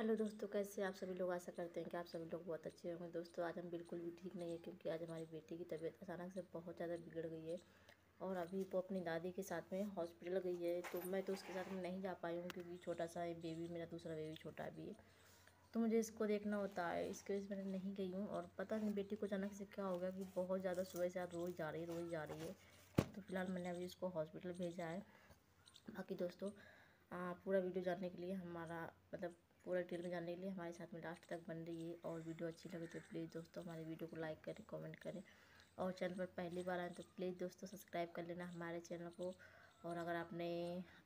Hello दोस्तों, कैसे आप सभी लोग आशा करते हैं कि आप सभी लोग बहुत अच्छे होंगे। दोस्तों, आज हम बिल्कुल भी ठीक नहीं है क्योंकि आज हमारी बेटी की तबीयत अचानक से बहुत ज़्यादा बिगड़ गई है और अभी वो अपनी दादी के साथ में हॉस्पिटल गई है। तो मैं तो उसके साथ में नहीं जा पाई हूँ क्योंकि छोटा सा बेबी मेरा दूसरा बेबी छोटा भी है। तो मुझे इसको देखना होता है, इसके वजह से मैंने नहीं गई हूँ और पता नहीं बेटी को अचानक से क्या हो गया कि बहुत ज़्यादा सुबह से आज रोज़ जा रही है रोज़ जा रही है। तो फ़िलहाल मैंने अभी इसको हॉस्पिटल भेजा है। बाकी दोस्तों पूरा वीडियो जानने के लिए हमारा मतलब पूरा डिटेल में जानने के लिए हमारे साथ में लास्ट तक बन रही है और वीडियो अच्छी लगे तो प्लीज़ दोस्तों हमारे वीडियो को लाइक करें कमेंट करें और चैनल पर पहली बार आए तो प्लीज़ दोस्तों सब्सक्राइब कर लेना हमारे चैनल को और अगर आपने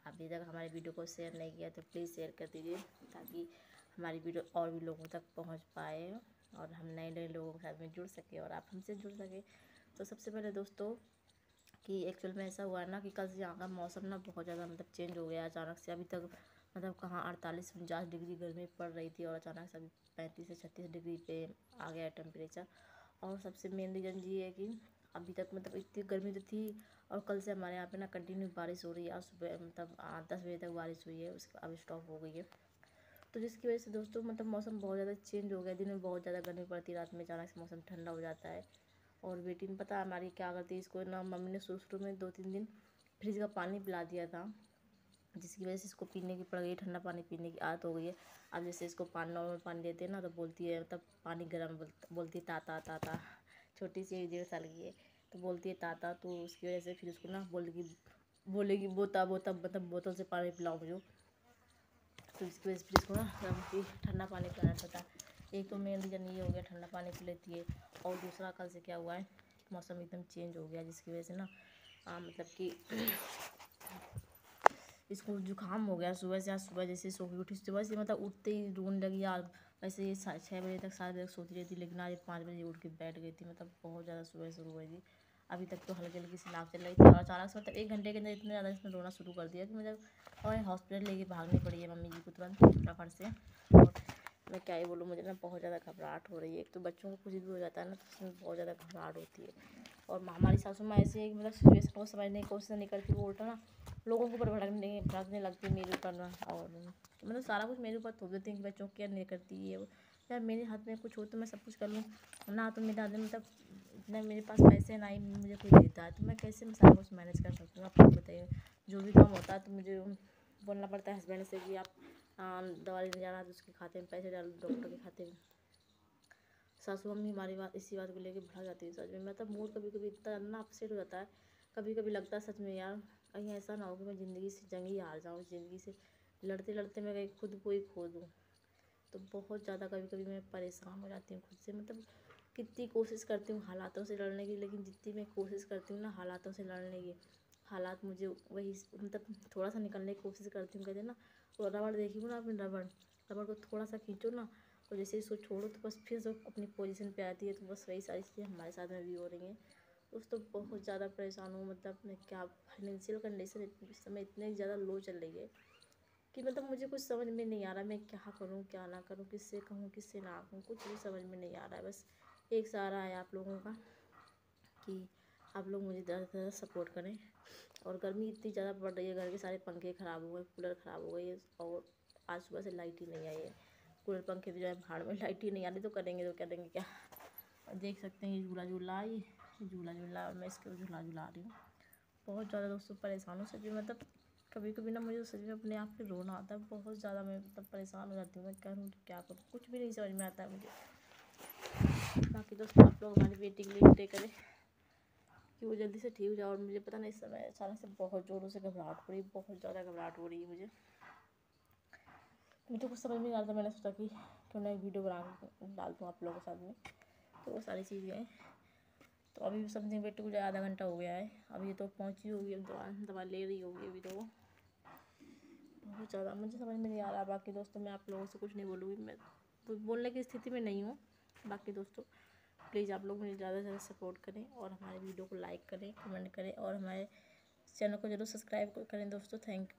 अभी तक हमारे वीडियो को शेयर नहीं किया तो प्लीज़ शेयर कर दीजिए ताकि हमारी वीडियो और भी लोगों तक पहुँच पाए और हम नए नए लोगों के साथ में जुड़ सकें और आप हमसे जुड़ सकें। तो सबसे पहले दोस्तों कि एक्चुअल में ऐसा हुआ ना कि कल से यहाँ का मौसम ना बहुत ज़्यादा मतलब चेंज हो गया। अचानक से अभी तक मतलब कहाँ अड़तालीस उनचास डिग्री गर्मी पड़ रही थी और अचानक से पैंतीस से छत्तीस डिग्री पे आ गया टेम्परेचर और सबसे मेन रीज़न ये है कि अभी तक मतलब इतनी गर्मी तो थी और कल से हमारे यहाँ पे ना कंटिन्यू बारिश हो रही है। और सुबह मतलब दस बजे तक बारिश हुई है, उसके अब स्टॉप हो गई है। तो जिसकी वजह से दोस्तों मतलब मौसम बहुत ज़्यादा चेंज हो गया दिन में बहुत ज़्यादा गर्मी पड़ती है, रात में अचानक से मौसम ठंडा हो जाता है। और बेटी ने पता हमारी क्या करती है, इसको ना मम्मी ने शुरू शुरू में दो तीन दिन फ्रिज का पानी पिला दिया था। जिसकी वजह से इसको पीने की पड़ गई, ठंडा पानी पीने की आदत हो गई है। अब जैसे इसको पानी, नॉर्मल पानी देते हैं ना तो बोलती है मतलब पानी गर्म बोलती है, ताता ताता। छोटी सी डेढ़ साल की है तो बोलती है, ताता तो उसकी वजह से फिर उसको ना बोलेगी बोलेगी, बोता बोता मतलब बोतल से पानी पिलाओ मुझे। तो इसकी वजह से फिर इसको ना ठंडा पानी पिलाना पड़ता है। एक तो मेन रीज़न ये हो गया, ठंडा पानी पी लेती है, और दूसरा कल से क्या हुआ है, मौसम एकदम चेंज हो गया, जिसकी वजह से ना मतलब कि इसको जुकाम हो गया सुबह से, आज सुबह जैसे सो के उठी, सुबह से मतलब उठते ही रोने लगी यार। वैसे ये छः बजे तक, सात बजे तक सोती रहती, लेकिन आज पाँच बजे उठ के बैठ गई थी मतलब बहुत ज़्यादा सुबह शुरू हुई थी। अभी तक तो हल्की हल्की नाक चल रही थी और अचानक से मतलब एक घंटे के अंदर इतना ज़्यादा इसने रोना शुरू कर दिया कि मतलब और हॉस्पिटल लेके भागनी पड़ी है मम्मी जी को तुरंत, फटाफट से। मैं क्या ही बोलूँ, मुझे ना बहुत ज़्यादा घबराहट हो रही है। एक तो बच्चों को कुछ भी हो जाता है ना तो उसमें बहुत ज़्यादा घबराहट होती है। और हमारी सासू माँ ऐसी है कि मतलब सिचुएशन को समझने की कोशिश नहीं करती, वो उल्टा ना लोगों के ऊपर भड़कने भड़कने लगती है मेरे ऊपर ना, और मतलब सारा कुछ मेरे ऊपर थोप देती हैं कि बच्चों की केयर नहीं करती है वो। यार मेरे हाथ में कुछ हो तो मैं सब कुछ कर लूँ। ना तो मेरे हाथ में मतलब इतना मेरे पास पैसे, ना ही मुझे कोई देता है। तो मैं कैसे मैं सारा कुछ मैनेज कर सकती हूँ? आप बताइए। जो भी काम होता है तो मुझे बोलना पड़ता है हस्बैंड से कि आप दवा लेने जाना तो उसके खाते में पैसे डाल डॉक्टर के खाते में। सासू मम्मी हमारी बात, इसी बात को लेकर बढ़ा जाती है सच में। मतलब मूड कभी कभी इतना अपसेट हो जाता है। कभी कभी लगता है सच में यार कहीं ऐसा ना हो कि मैं ज़िंदगी से जंग ही हार जाऊँ, ज़िंदगी से लड़ते लड़ते मैं कहीं खुद को ही खो दूँ। तो बहुत ज़्यादा कभी कभी मैं परेशान हो जाती हूँ खुद से। मतलब कितनी कोशिश करती हूँ हालातों से लड़ने की, लेकिन जितनी मैं कोशिश करती हूँ ना हालातों से लड़ने की, हालात मुझे वही मतलब थोड़ा सा निकलने की कोशिश करती हूँ। कहते ना तो रबड़ देखी हूँ ना अपनी रबड़? रबड़ को थोड़ा सा खींचो ना, और जैसे इसको छोड़ो तो बस फिर जो अपनी पोजीशन पे आती है तो बस वही सारी चीज़ें हमारे साथ में भी हो रही हैं। उस तो बहुत ज़्यादा परेशान हूँ मतलब मैं क्या फाइनेंशियल कंडीशन इस समय इतने ज़्यादा लो चल रही है कि मतलब मुझे कुछ समझ में नहीं आ रहा मैं क्या करूँ, क्या ना करूँ, किससे कहूँ, किससे ना कहूँ, कुछ भी समझ में नहीं आ रहा है, बस एक सहारा है आप लोगों का कि आप लोग मुझे ज़्यादा से ज़्यादा सपोर्ट करें। और गर्मी इतनी ज़्यादा पड़ रही है, घर के सारे पंखे ख़राब हो गए कूलर ख़राब हो गए और आज सुबह से लाइट ही नहीं आई है। कूलर पंखे तो जो है भाड़ में लाइट ही नहीं आ रही तो करेंगे तो करेंगे क्या? देख सकते हैं ये झूला झूला आई झूला झूला और मैं इसके झूला झूला रही हूँ। बहुत ज़्यादा दोस्तों परेशान हूँ, सच में मतलब कभी कभी ना मुझे सच में अपने आप पे रोना आता है, बहुत ज़्यादा मैं मतलब परेशान हो जाती हूँ, मैं तो क्या करूँ, कुछ भी नहीं समझ में आता है मुझे। बाकी दोस्तों, आप लोग हमारी बेटी के लिए करें कि वो जल्दी से ठीक हो जाए और मुझे पता नहीं इस समय अचानक से बहुत ज़ोरों से घबराहट हो रही है, बहुत ज़्यादा घबराहट हो रही है मुझे। मुझे कुछ समझ में नहीं आ रहा था, मैंने सोचा कि क्यों ना एक वीडियो बना डाल दूँ आप लोगों के साथ में। तो वो सारी चीज़ें तो अभी भी समथिंग बेटे को आधा घंटा हो गया है। अभी तो पहुँची होगी, अब दवा दवा ले रही होगी अभी तो। बहुत ज़्यादा, मुझे समझ में नहीं आ रहा। बाकी दोस्तों, मैं आप लोगों से कुछ नहीं बोलूँगी। मैं बोलने की स्थिति में नहीं हूँ। बाकी दोस्तों प्लीज़ आप लोग मुझे ज़्यादा से ज़्यादा सपोर्ट करें और हमारे वीडियो को लाइक करें कमेंट करें और हमारे चैनल को ज़रूर सब्सक्राइब करें दोस्तों। थैंक